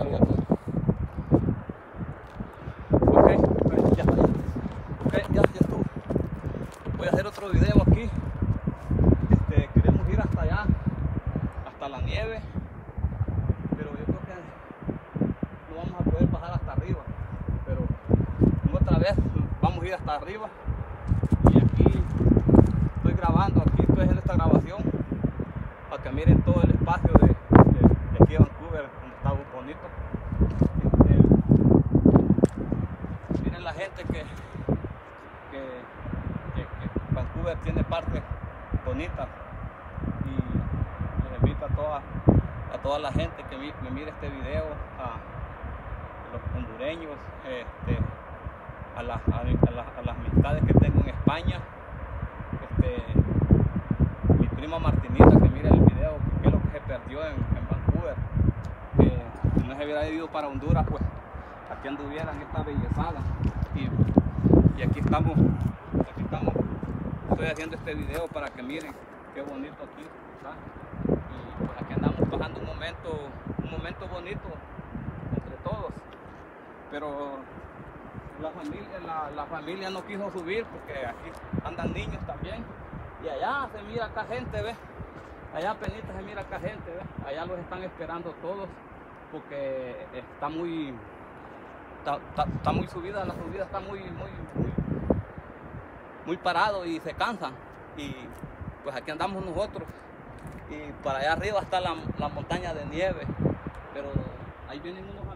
Ok, ya está. Ok, ya, ya estuvo. Voy a hacer otro video aquí. Este, queremos ir hasta allá, hasta la nieve. Pero yo creo que no vamos a poder bajar hasta arriba. Pero otra vez vamos a ir hasta arriba. Y aquí estoy grabando, aquí estoy haciendo esta grabación para que miren todo el espacio de, de, de aquí de Vancouver, donde está muy bonito. Este, miren la que, que, Vancouver tiene partes bonitas y les invito a toda, a toda la gente que me mire este video, a los hondureños, este, a las, a las amistades que tengo en España. Este, mi prima Martinita que mira el video, que es lo que se perdió en, en Vancouver. Que si no se hubiera ido para Honduras, pues aquí anduvieran esta bellezada. Y, y aquí estamos, aquí estamos. Estoy haciendo este video para que miren qué bonito aquí está. Y pues aquí andamos pasando un momento, un momento bonito entre todos. Pero la familia, la, familia no quiso subir porque aquí andan niños también. Y allá se mira acá gente, ¿ves? Allá penita se mira acá gente, ¿ves? Allá los están esperando todos porque está muy está, está- muy subida, la subida está muy, muy, muy, parado y se cansan. Y pues aquí andamos nosotros. Y para allá arriba está la, la montaña de nieve. Pero ahí vienen unos